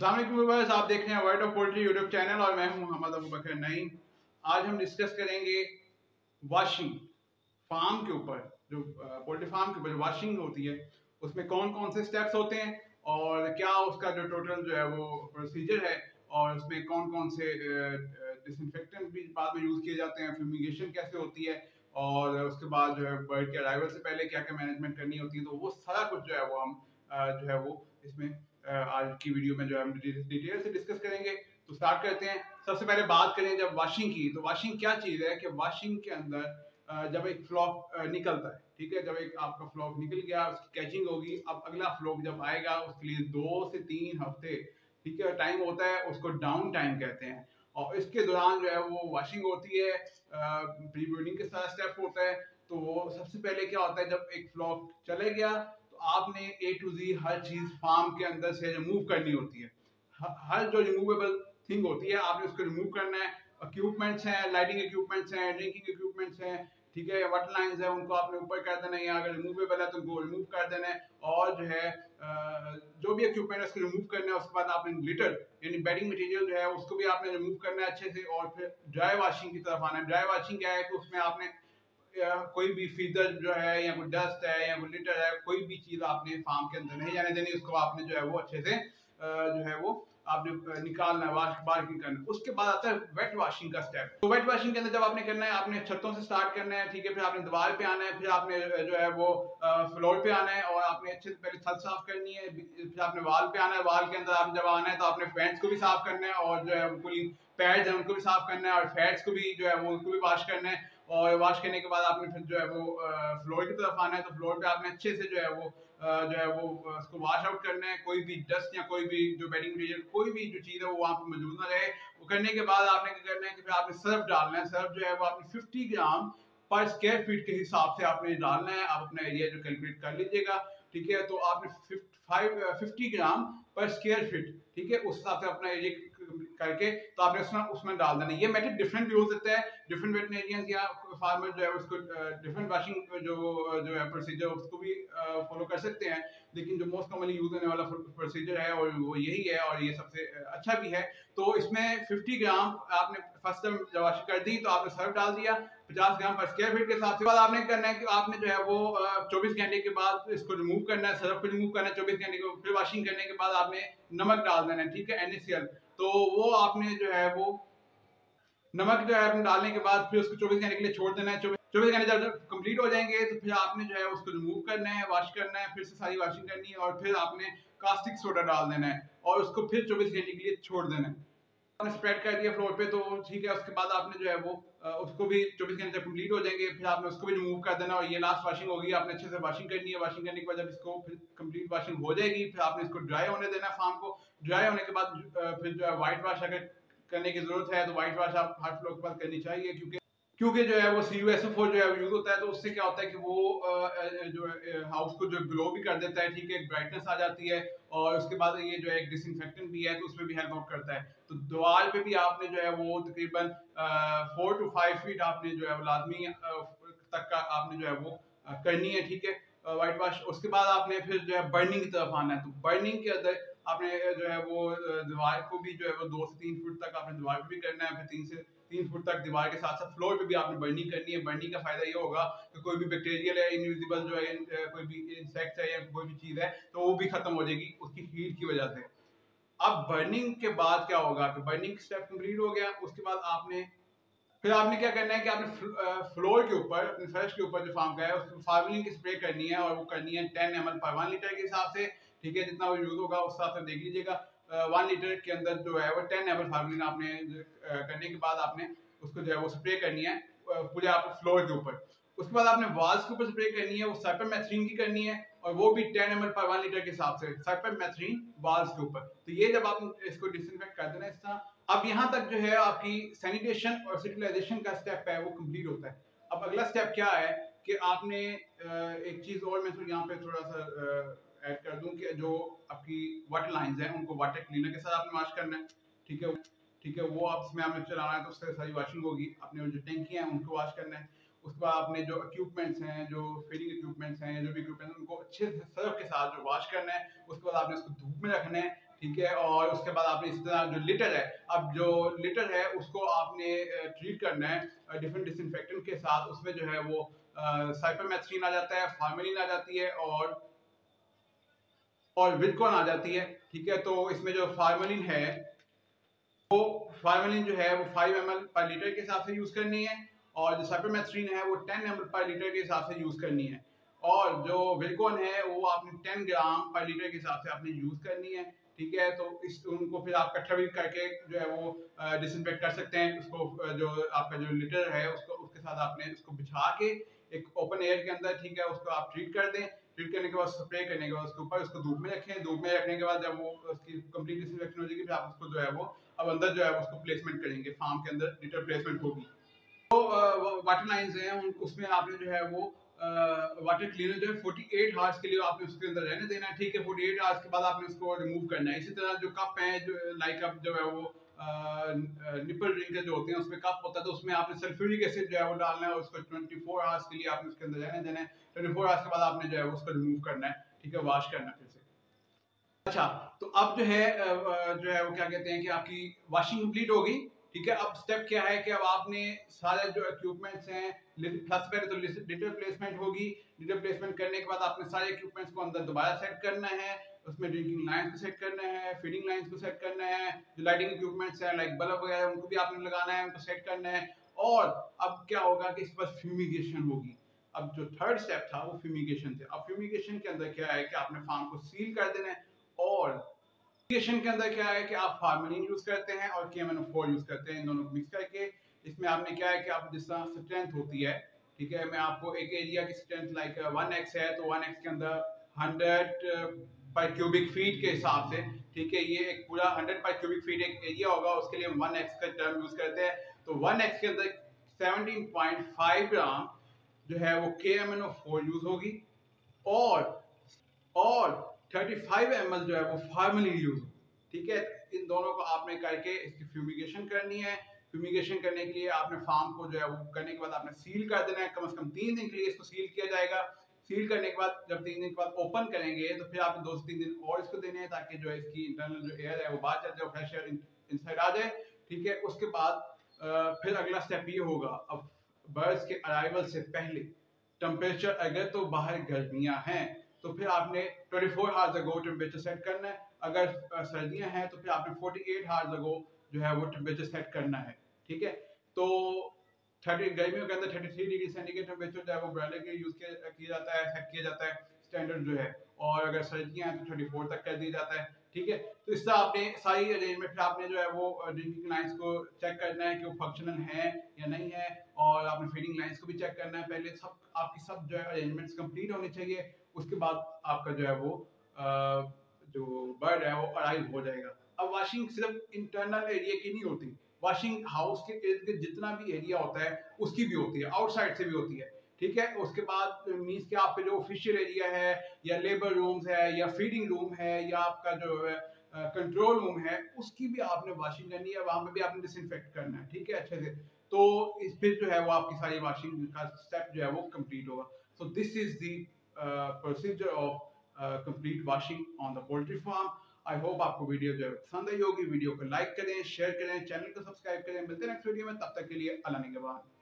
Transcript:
Viewers आप देख रहे हैं world of poultry YouTube channel और मैं हूँ मोहम्मद अबू बकर नईम। आज हम डिस्कस करेंगे वाशिंग फार्म के ऊपर, जो पोल्ट्री फार्म के ऊपर वाशिंग होती है, उसमें कौन कौन से स्टेप्स होते हैं और क्या उसका जो टोटल जो है वो प्रोसीजर है और उसमें कौन कौन से डिसइंफेक्टेंट भी बाद में यूज़ किए जाते हैं फ्यूमिगेशन कैसे होती है और उसके बाद जो है बर्ड के अराइवल से पहले क्या क्या मैनेजमेंट करनी होती है तो वो सारा कुछ जो है वो हम जो है वो इसमें आज की वीडियो में जो हम डिटेल से डिस्कस करेंगे तो स्टार्ट करते हैं। सबसे पहले बात करें जब वॉशिंग की तो वॉशिंग क्या चीज़ है कि वॉशिंग के अंदर जब एक फ्लॉक निकलता है, ठीक है? जब एक आपका फ्लॉक निकल गया, उसकी कैचिंग होगी, अब अगला फ्लॉक जब आएगा, उसके लिए दो से तीन हफ़्ते, ठीक है? टाइम होता है, उसको डाउन टाइम कहते हैं। और इसके दौरान जो है वो वॉशिंग होती है प्री ब्रीडिंग के साथ स्टेप होता है तो सबसे पहले क्या होता है, जब एक फ्लॉक चले गया आपने ए to ji her cheese farm के अंदर से रिमूव करनी होती है। हर जो रिमूवेबल थिंग होती है, आपने उसको रिमूव करना है। इक्विपमेंट्स हैं लाइटिंग इक्विपमेंट्स हैं ड्रिंकिंग इक्विपमेंट्स हैं, ठीक है वाटर लाइंस है, उनको आपने ऊपर कर देना है अगर रिमूवेबल है तो उनको रिमूव कर देना है। और जो है जो भी इक्विपमेंट है, उसको रिमूव करना है, उसके बाद आपने ग्लिटर यानी बेडिंग मटेरियल जो है, उसको भी आपने रिमूव करना है अच्छे से। और फिर ड्राई वॉशिंग की तरफ़ आना है। ड्राई वॉशिंग क्या है कि उसमें आपने कोई भी फीदर जो है या कोई डस्ट है या कोई लिटर है, कोई भी चीज़ आपने फार्म के अंदर नहीं जाने देनी, उसको आपने जो है वो अच्छे से जो है वो आपने निकालना है वाश बार्किंग करना उसके बाद आता है वेट वॉशिंग का स्टेप तो वेट वॉशिंग के अंदर जब आपने करना है, आपने छतों से स्टार्ट करना है, ठीक है, फिर आपने दीवार पे आना है, फिर आपने जो है वो फ्लोर पे आना है और आपने अच्छे से पहले छत साफ़ करनी है फिर आपने वाल पे आना है वाल के अंदर आप जब आना है तो आपने फैंस को भी साफ़ करना है और जो है कूलिंग पैड्स है, उनको भी साफ़ करना है और फैट्स को भी जो है वो उनको भी वॉश करना है। और वॉश करने के बाद आपने फिर जो है वो फ्लोर की तरफ़ आना है तो फ्लोर पे आपने अच्छे से जो है वो जो है वो उसको वॉश आउट करना है। कोई भी डस्ट या कोई भी जो बेडिंग मटीरियल कोई भी जो चीज़ है वो वहाँ पर मौजूद ना रहे। वो करने के बाद आपने क्या करना है कि फिर आपने सर्फ डालना है। सर्फ जो है वो आपने फिफ्टी ग्राम पर स्क्वायर फीट के हिसाब से आपने डालना है। आप अपना एरिया जो कैलकुलेट कर लीजिएगा, ठीक है? तो आपने फिफ्टी ग्राम पर स्क्वायर फीट ठीक है? उस हिसाब से अपना एरिया करके तो आपने उसमें उसमें डाल देना। ये मेथड डिफरेंट भी हो सकता है डिफरेंट वेटनेरियंस या फार्मर जो है, उसको डिफरेंट वाशिंग जो जो है प्रोसीजर उसको भी फॉलो कर सकते हैं। लेकिन जो मोस्ट कॉमनली यूज़ होने वाला प्रोसीजर है, और वो यही है, और ये सबसे अच्छा भी है। तो इसमें 50 ग्राम आपने फ़र्स्ट टाइम जब वाशिंग कर दी तो आपने सर्फ डाल दिया 50 ग्राम पर स्क्वायर फीट के हिसाब से। बाद आपने करना है कि आपने जो है वो 24 घंटे के बाद इसको रिमूव करना है सर्फ को रिमूव करना है 24 घंटे को, फिर वॉशिंग करने के बाद आपने नमक डाल देना है, ठीक है? एनएसीएल तो वो आपने जो है वो नमक जो है आपने डालने के बाद फिर उसको चौबीस घंटे के लिए छोड़ देना है। चौबीस घंटे जब कंप्लीट हो जाएँगे तो फिर आपने जो है उसको रिमूव करना है वॉश करना है, फिर से सारी वॉशिंग करनी है और फिर आपने कास्टिक सोडा डाल देना है और उसको फिर चौबीस घंटे के लिए छोड़ देना है। स्प्रेड कर दिया फ्लोर पे तो ठीक है, उसके बाद आपने जो है वो उसको भी चौबीस घंटे कंप्लीट हो जाएँगे, फिर आपने उसको भी रिमूव कर देना, और ये लास्ट वाशिंग होगी, आपने अच्छे से वॉशिंग करनी है वॉशिंग करने के बाद जब इसको फिर कंप्लीट वॉशिंग हो जाएगी, फिर आपने इसको ड्राई होने देना फार्म को। ड्राई होने के बाद फिर जो है व्हाइट वॉश अगर करने की ज़रूरत है तो व्हाइट वाश आप हर फ्लोर के बाद करनी चाहिए, क्योंकि क्योंकि जो है वो C U S F O जो है यूज़ होता है तो उससे क्या होता है कि वो जो हाउस को जो ग्लो भी कर देता है, ठीक है ब्राइटनेस आ जाती है, और उसके बाद ये जो है एक डिसइंफेक्टेंट भी है तो उसमें भी हेल्प आउट करता है। तो दीवार पे भी आपने जो है वो तकरीबन फोर टू फाइव फीट आपने जो है वो लाजमी तक का आपने जो है वो करनी है, ठीक है व्हाइट वॉश उसके बाद आपने फिर जो है बर्निंग की तरफ़ आना है। तो बर्निंग के अंदर आपने जो है वो दीवार को भी जो है वो दो से तीन फुट तक आपने दीवार को भी करना है, फिर तीन से तीन फुट तक दीवार के साथ साथ फ्लोर पे भी आपने बर्निंग करनी है। बर्निंग का फ़ायदा ये होगा कि कोई भी बैक्टीरियल है इनविजिबल जो है कोई भी इंसेक्ट है या कोई भी चीज़ है तो वो भी खत्म हो जाएगी उसकी हीट की वजह से। अब बर्निंग के बाद क्या होगा कि बर्निंग स्टेप कंप्लीट हो गया, उसके बाद आपने, फिर आपने क्या करना है कि आपने फ्लोर के ऊपर, अपने फर्श के ऊपर जो फार्म का है, उसको फ़ार्मिंग की स्प्रे करनी है और वो करनी है टेन एम एल पर वन लीटर के हिसाब से। ठीक है, जितना वो यूज़ होगा उस हिसाब से देख लीजिएगा। वन लीटर के अंदर जो है वो टेन एम एल फ़ार्मिंग आपने करने के बाद आपने उसको जो है वो स्प्रे करनी है पूरे आप फ्लोर के ऊपर। उसके बाद आपने वाल्स के ऊपर स्प्रे करनी है, वो साइपरमेथ्रिन की करनी है, और वो भी 10 एम पर वन लीटर के हिसाब से साइपरमेथ्रिन वाल्स के ऊपर। तो ये जब आप इसको डिसइंफेक्ट कर देना इस तरह, अब यहाँ तक जो है आपकी सैनिटेशन और सिटिलाइजेशन का स्टेप है, वो कंप्लीट होता है। अब अगला स्टेप क्या है कि आपने एक चीज़ और मैं यहाँ पे थोड़ा सा ऐड कर दूँ कि जो आपकी वाटर लाइंस हैं, उनको वाटर क्लीनर के साथ आपने वॉश करना है, ठीक है? ठीक है, वो आप इसमें आपने चलाना है तो उससे सारी वॉशिंग होगी। अपने जो टैंकी हैं, उनको वॉश करना है। उसके बाद आपने जो इक्विपमेंट्स हैं, जो फीडिंग इक्विपमेंट्स हैं, जो भी इक्विपमेंट्स उनको अच्छे से सर्फ के साथ जो वॉश करना है, उसके बाद आपने उसको धूप में रखना है, ठीक है? और उसके बाद आपने इसी तरह जो लिटर है, अब जो लिटर है, उसको आपने ट्रीट करना है डिफरेंट डिसइंफेक्टेंट के साथ, उसमें जो है वो साइपरमेथ्रीन आ जाता है फार्मेलिन आ जाती है, और और विलकॉन आ जाती है? ठीक है तो इसमें जो फार्मेलिन है, वो फार्मेलिन जो है, वो फाइव एम पर लीटर के हिसाब से यूज़ करनी है और जो साइपरमेथ्रीन है, वो टेन एम पर लीटर के हिसाब से यूज़ करनी है। और जो विलकॉन है, वो आपने टेन ग्राम पर लीटर के हिसाब से आपने यूज़ करनी है। ठीक है तो इस, उनको फिर आप कट्ठा भी करके जो है वो डिसइंफेक्ट कर सकते हैं। उसको जो आपका जो लिटर है, उसको, उसके साथ आपने उसको बिछा के एक ओपन एयर के अंदर, ठीक है, उसको आप ट्रीट कर दें। ट्रीट करने के बाद स्प्रे करने के बाद, उसके ऊपर उसको धूप में रखें। धूप में रखने के बाद जब वो उसकी कंप्लीट डिसइंफेक्शन हो जाएगी, फिर आप उसको जो है वो, अब अंदर जो है उसको प्लेसमेंट करेंगे फार्म के अंदर लिटर प्लेसमेंट होगी। तो वाटर लाइन्स हैं उसमें आपने जो है वो वाटर क्लीनर जो है 48 आवर्स के लिए आपने उसके अंदर रहने देना है। ठीक है 48 आवर्स के बाद आपने उसको रिमूव करना है। इसी तरह जो कप है, जो लाइक कप जो है वो निपल ड्रिंक जो होते हैं, उसमें कप होता है तो उसमें आपने सल्फ्यूरिक एसिड जो है, वो डालना है, उसको 24 आवर्स के लिए आपने उसके अंदर रहने देना है। 24 आवर्स के बाद आपने जो है, उसको रिमूव करना है, ठीक है वॉश करना फिर से। अच्छा तो अब जो है जो है, वो क्या कहते हैं कि आपकी वॉशिंग कंप्लीट होगी, ठीक है, अब स्टेप क्या है कि अब आपने सारे जो इक्विपमेंट्स हैं फ़र्स्ट पहले तो लिटर प्लेसमेंट होगी। लिटर प्लेसमेंट करने के बाद आपने सारे इक्विपमेंट्स को अंदर दोबारा सेट करना है उसमें ड्रिंकिंग लाइन्स को सेट करना है फीडिंग लाइन्स को सेट करना है, जो लाइटिंग इक्विपमेंट्स हैं लाइक बल्ब वगैरह, उनको भी आपने लगाना है, उनको सेट करना है। और अब क्या होगा कि इस पर फ्यूमिगेशन होगी। अब जो थर्ड स्टेप था, वो फ्यूमिगेशन थे। अब फ्यूमिगेशन के अंदर क्या है कि आपने फार्म को सील कर देना है। और फ्यूमिगेशन के अंदर क्या है कि आप फार्मेलिन यूज़ करते हैं और के यूज़ करते हैं, इन दोनों को मिक्स करके। इसमें आपने क्या है कि आप जिस तरह स्ट्रेंथ होती है, ठीक है, मैं आपको एक एरिया की स्ट्रेंथ लाइक वन एक्स है तो वन एक्स के अंदर हंड्रेड पर क्यूबिक फीट के हिसाब से, ठीक है, ये एक पूरा हंड्रेड पर क्यूबिक फीट एक एरिया होगा, उसके लिए वन एक्स का टर्म यूज़ करते हैं। तो वन एक्स के अंदर सेवनटीन पॉइंट फाइव ग्राम जो है वो K M N O four use होगी और और थर्टी फाइव एम एल जो है वो फार्मली यूज़ ठीक है? इन दोनों को आपने करके इसकी फ्यूमिगेशन करनी है। फ्यूमिगेशन करने के लिए आपने फार्म को जो है वो करने के बाद आपने सील कर देना है। कम से कम तीन दिन के लिए इसको सील किया जाएगा। सील करने के बाद, जब तीन दिन के बाद ओपन करेंगे तो फिर आपने दो से तीन दिन और इसको देने हैं, ताकि जो है इसकी इंटरनल जो एयर है, वो बाहर चल जाए फ्रेश एयर इनसाइड आ जाए। ठीक है? उसके बाद फिर अगला स्टेप ये होगा। अब बर्ड्स के अराइवल से पहले टेम्परेचर अगर तो बाहर गर्मियाँ हैं तो फिर आपने 24 four hours ago temperature set करना है। अगर सर्दियाँ हैं तो फिर आपने 48 हार्स अगो जो है वो टेम्परेचर सेट करना है। ठीक है? तो थर्टी गर्मियों के अंदर thirty three degree centigrade temperature जो है वो ब्रॉयलर के यूज़ किया जाता है सेट किया जाता है स्टैंडर्ड जो है। और अगर सर्दियाँ हैं तो थर्टी फोर तक कर दिया जाता है, ठीक है? तो इस तरह आपने सारी अरेंजमेंट फिर आपने जो है वो ड्रिंकिंग लाइन्स को चेक करना है कि वो फंक्शनल है या नहीं है। और आपने फीडिंग लाइन्स को भी चेक करना है। पहले सब, आपकी सब जो है अरेंजमेंट्स कंप्लीट होनी चाहिए। उसके बाद आपका जो है वो जो बर्ड है वो अराइव हो जाएगा। अब वॉशिंग सिर्फ़ इंटरनल एरिया की नहीं होती। वॉशिंग हाउस के इर्द गिर्द जितना भी एरिया होता है, उसकी भी होती है आउटसाइड से भी होती है, ठीक है? उसके बाद मीन्स के आपके जो ऑफिशियल एरिया है, या लेबर रूम्स है, या फीडिंग रूम है, या आपका जो है कंट्रोल रूम है, उसकी भी आपने वॉशिंग करनी है, वहाँ पे भी आपने डिसइंफेक्ट करना है, ठीक है? अच्छे से। तो इस फिर जो है, वो आपकी सारी वॉशिंग का स्टेप जो है, वो कंप्लीट होगा। So this is the procedure of complete washing on the poultry farm I hope आपको वीडियो जो है पसंद आई होगी। वीडियो को लाइक करें शेयर करें चैनल को सब्सक्राइब करें। मिलते हैं नेक्स्ट वीडियो में। तब तक के लिए अल्लाह के बाद